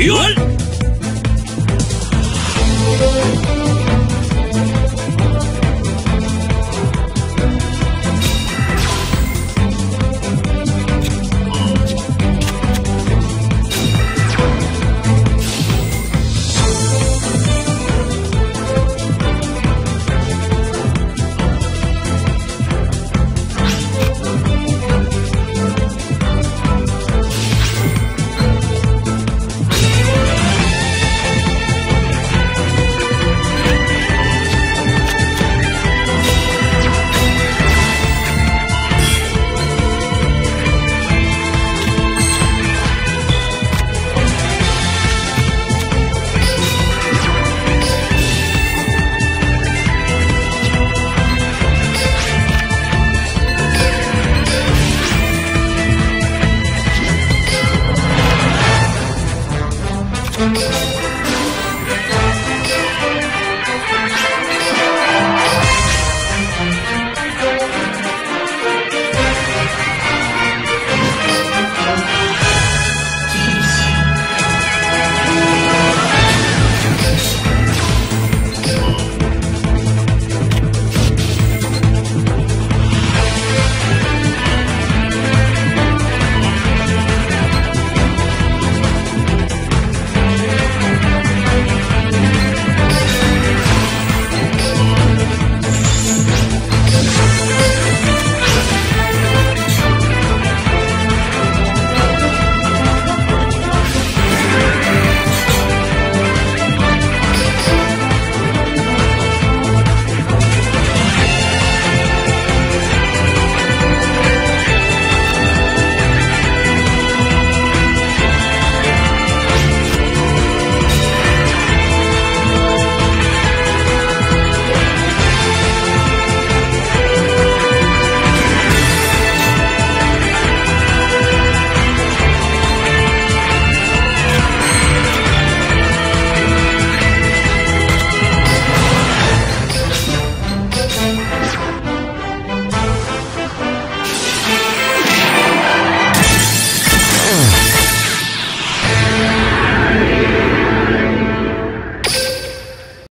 듀얼